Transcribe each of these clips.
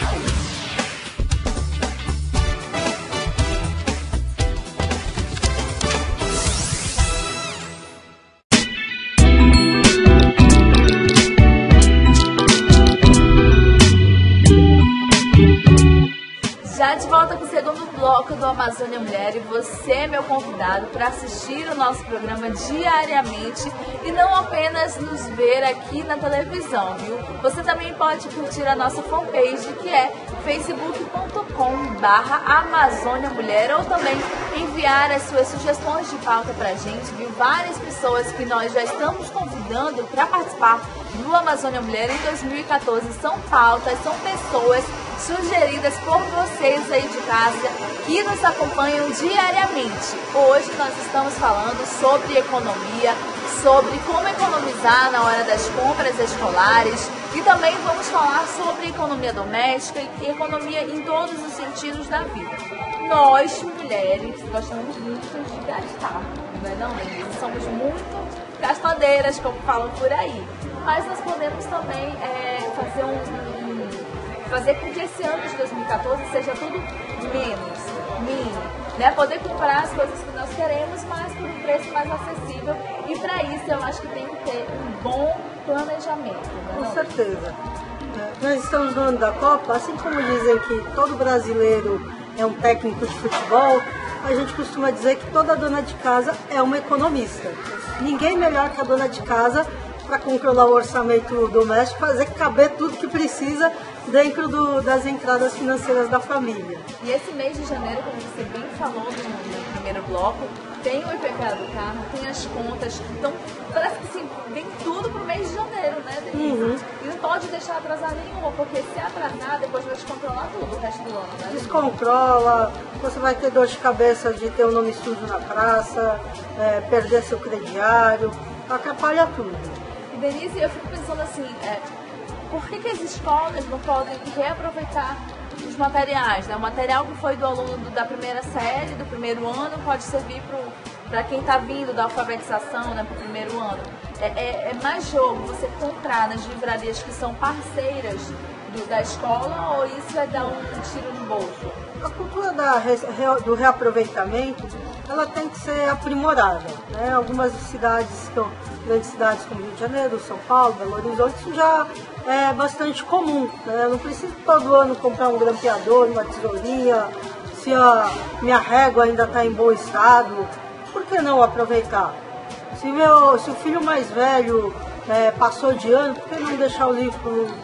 Let's. Já de volta com o segundo bloco do Amazônia Mulher e você é meu convidado para assistir o nosso programa diariamente e não apenas nos ver aqui na televisão, viu? Você também pode curtir a nossa fanpage que é facebook.com barra Amazônia Mulher ou também enviar as suas sugestões de pauta pra gente, viu? Várias pessoas que nós já estamos convidando para participar do Amazônia Mulher em 2014 são pautas, são pessoas sugeridas por vocês aí de casa que nos acompanham diariamente. Hoje nós estamos falando sobre economia, sobre como economizar na hora das compras escolares e também vamos falar sobre economia doméstica e economia em todos os sentidos da vida. Nós, mulheres, gostamos muito de gastar, não é não? Somos muito gastadeiras, como falam por aí. Mas nós podemos também é, fazer um fazer com que esse ano de 2014 seja tudo menos, mínimo, né? Poder comprar as coisas que nós queremos, mas por um preço mais acessível. E para isso eu acho que tem que ter um bom planejamento. Né? Com certeza. É, nós estamos no ano da Copa, assim como dizem que todo brasileiro é um técnico de futebol, a gente costuma dizer que toda dona de casa é uma economista. Ninguém melhor que a dona de casa para controlar o orçamento doméstico, fazer caber tudo que precisa dentro do, das entradas financeiras da família. E esse mês de janeiro, como você bem falou no, primeiro bloco, tem o IPVA do carro, tem as contas, então parece que assim, vem tudo pro mês de janeiro, né, Denise? Uhum. E não pode deixar atrasar nenhuma, porque se atrasar, depois vai descontrolar tudo o resto do ano, né? Descontrola, você vai ter dor de cabeça de ter o um nome sujo na praça, é, perder seu crediário, atrapalha tudo. E Denise, eu fico pensando assim, é, por que, que as escolas não podem reaproveitar os materiais? Né? O material que foi do aluno da primeira série, do primeiro ano, pode servir para quem está vindo da alfabetização né, para o primeiro ano. É, é, é, mais jogo você comprar nas livrarias que são parceiras do, da escola ou isso é dar um, um tiro no bolso? A cultura da, do reaproveitamento ela tem que ser aprimorada. Né? Algumas cidades, grandes cidades como Rio de Janeiro, São Paulo, Belo Horizonte, isso já é bastante comum. Né? Eu não preciso todo ano comprar um grampeador, uma tesourinha, se a minha régua ainda está em bom estado, por que não aproveitar? Se, meu, se o filho mais velho é, passou de ano, por que não deixar o livro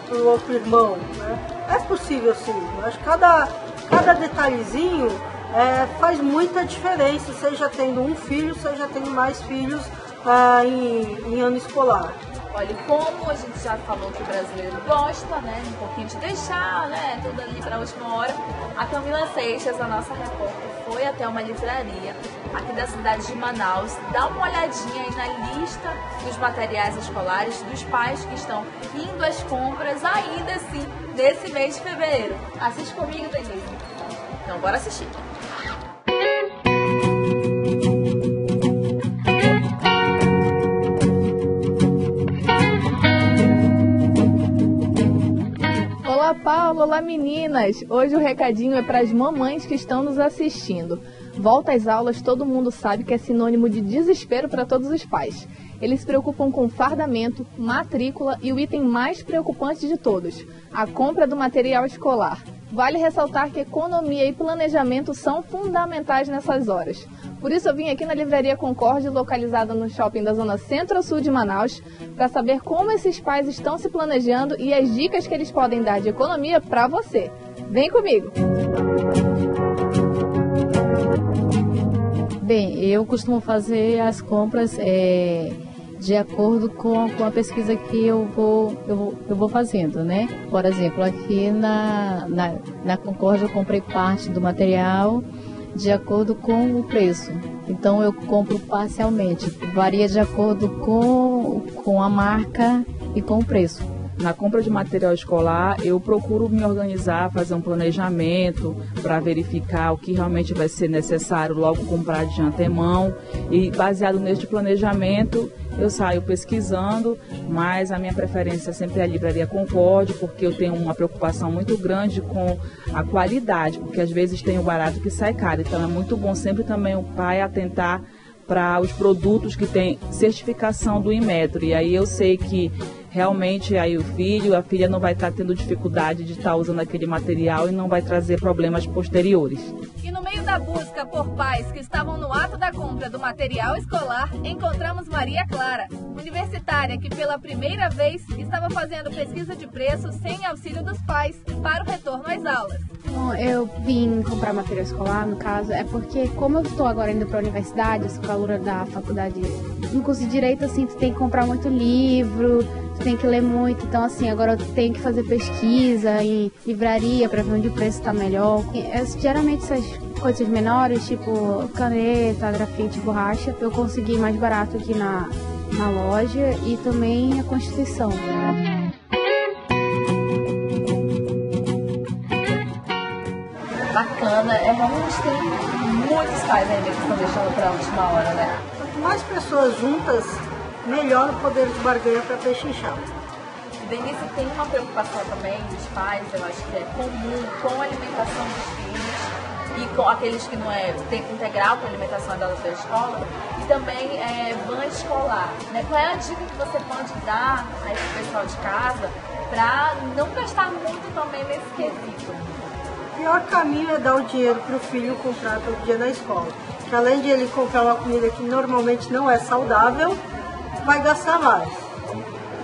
para o outro irmão? Né? É possível sim. Que cada, cada detalhezinho é, faz muita diferença, seja tendo um filho, seja tendo mais filhos é, em, em ano escolar. Olha, como a gente já falou que o brasileiro gosta, né, um pouquinho de deixar, né, tudo ali para a última hora, a Camila Seixas, a nossa repórter, foi até uma livraria aqui da cidade de Manaus, dá uma olhadinha aí na lista dos materiais escolares dos pais que estão indo às compras ainda assim nesse mês de fevereiro. Assiste comigo, Denise. Então, bora assistir. Olá, meninas! Hoje o recadinho é para as mamães que estão nos assistindo. Volta às aulas, todo mundo sabe que é sinônimo de desespero para todos os pais. Eles se preocupam com fardamento, matrícula e o item mais preocupante de todos, a compra do material escolar. Vale ressaltar que economia e planejamento são fundamentais nessas horas. Por isso eu vim aqui na Livraria Concorde, localizada no shopping da zona centro-sul de Manaus, para saber como esses pais estão se planejando e as dicas que eles podem dar de economia para você. Vem comigo! Bem, eu costumo fazer as compras é de acordo com, com a pesquisa que eu vou, eu vou, eu vou fazendo, né? Por exemplo, aqui na, na, na Concórdia eu comprei parte do material de acordo com o preço. Então eu compro parcialmente, varia de acordo com, com a marca e com o preço. Na compra de material escolar, eu procuro me organizar, fazer um planejamento para verificar o que realmente vai ser necessário, logo comprar de antemão. E baseado neste planejamento, eu saio pesquisando mas a minha preferência sempre é a Livraria Concorde, porque eu tenho uma preocupação muito grande com a qualidade, porque às vezes tem o barato que sai caro. Então é muito bom sempre também o pai atentar para os produtos que têm certificação do Inmetro. E aí eu sei que realmente aí o filho, a filha não vai estar tendo dificuldade de estar usando aquele material e não vai trazer problemas posteriores. E no meio da busca por pais que estavam no ato da compra do material escolar, encontramos Maria Clara, universitária que pela primeira vez estava fazendo pesquisa de preço sem auxílio dos pais para o retorno às aulas. Bom, eu vim comprar material escolar, no caso, é porque como eu estou agora indo para a universidade, eu sou calura da faculdade, no curso de Direito, assim, tu tem que comprar muito livro, tu tem que ler muito, então assim, agora eu tenho que fazer pesquisa em livraria para ver onde o preço está melhor. É, geralmente essas coisas menores, tipo caneta, grafite, borracha, eu consegui mais barato aqui na, na loja e também a Constituição. Bacana. É realmente tem muitos pais ainda que estão deixando para a última hora, né? Quanto mais pessoas juntas, melhor o poder de barganha para pechinchar. Denise tem uma preocupação também dos pais, eu acho que é comum, com a alimentação dos filhos e com aqueles que não é tempo integral com a alimentação da escola e também é, van escolar. Né? Qual é a dica que você pode dar a esse pessoal de casa para não gastar muito também nesse quesito? O pior caminho é dar o dinheiro para o filho comprar todo dia na escola. Que além de ele comprar uma comida que normalmente não é saudável, vai gastar mais.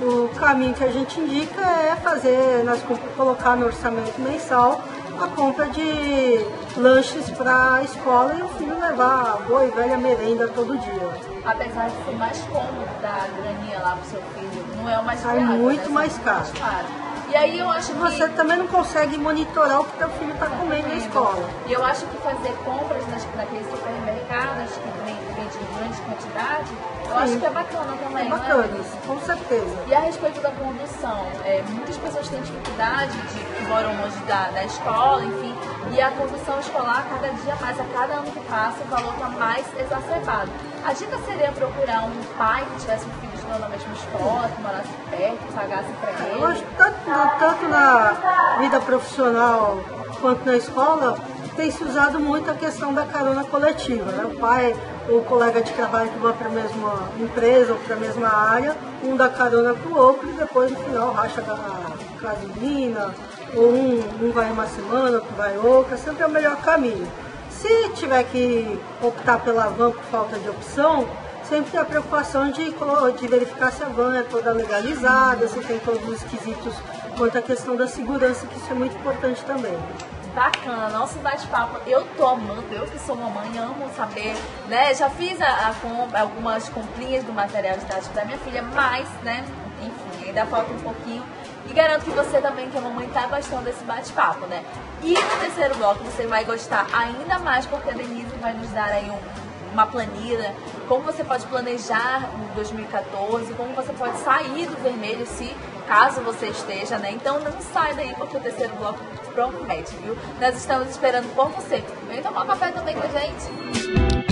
O caminho que a gente indica é fazer, nós colocar no orçamento mensal a compra de lanches para a escola e o filho levar a boa e velha merenda todo dia. Apesar de ser mais cômodo dar graninha lá pro seu filho, não é o mais Sai barato, muito né? mais caro. Mais caro. E aí eu acho que... Você também não consegue monitorar o que teu filho está comendo na escola. E eu acho que fazer compras nas, naqueles supermercados que vende em grande quantidade, eu Sim. acho que é bacana também, É não bacana é? isso, com certeza. E a respeito da condução, é, muitas pessoas têm dificuldade de que moram longe da, da escola, enfim, e a condução escolar, cada dia mais, a cada ano que passa, o valor está mais exacerbado. A dica seria procurar um pai que tivesse um filho mesma escola, que morasse perto, pagasse para ele. Eu acho que tanto, na- tanto na vida profissional quanto na escola, tem se usado muito a questão da carona coletiva. Né? O pai ou o colega de trabalho que vai para a mesma empresa ou para a mesma área, um dá carona para o outro e depois no final racha da gasolina, ou um, um vai uma semana, outro vai outra, sempre é o melhor caminho. Se tiver que optar pela van por falta de opção, sempre tem a preocupação de, de verificar se a van é toda legalizada, se tem todos os quesitos quanto à questão da segurança, que isso é muito importante também. Bacana, nosso bate-papo. Eu tô amando, eu que sou mamãe, amo saber, né? Já fiz a, a algumas comprinhas do material didático da minha filha, mas, né? Enfim, ainda falta um pouquinho. E garanto que você também, que é mamãe, tá gostando desse bate-papo, né? E no terceiro bloco você vai gostar ainda mais, porque a Denise vai nos dar aí um uma planilha, como você pode planejar em 2014, como você pode sair do vermelho se caso você esteja, né? Então não sai daí porque o terceiro bloco promete, viu? Nós estamos esperando por você. Vem tomar café também com a gente.